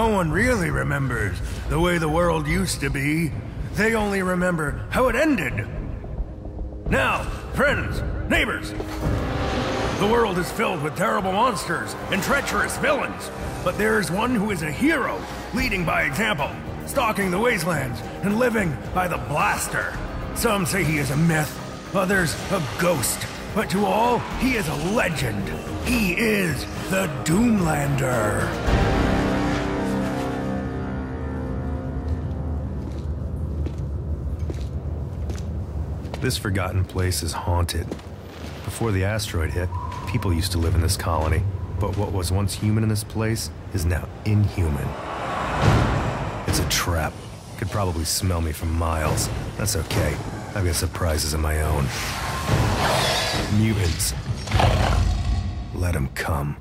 one really remembers the way the world used to be. They only remember how it ended. Now, friends, neighbors, the world is filled with terrible monsters and treacherous villains. But there is one who is a hero, leading by example, stalking the wastelands and living by the blaster. Some say he is a myth, others a ghost. But to all, he is a legend. He is the Doomlander. This forgotten place is haunted. Before the asteroid hit, people used to live in this colony. But what was once human in this place is now inhuman. It's a trap. Could probably smell me from miles. That's okay. I've got surprises of my own. Mutants. Let them come.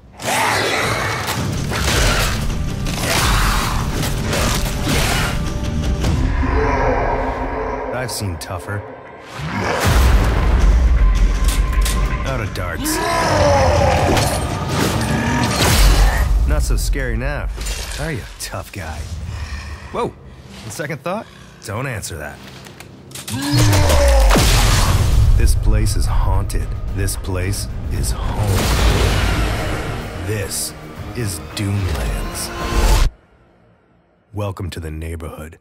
I've seen tougher. Out of darts. Not so scary now. Are you, a tough guy? Whoa. On second thought, don't answer that. This place is haunted. This place is home. This is Doomlands. Welcome to the neighborhood.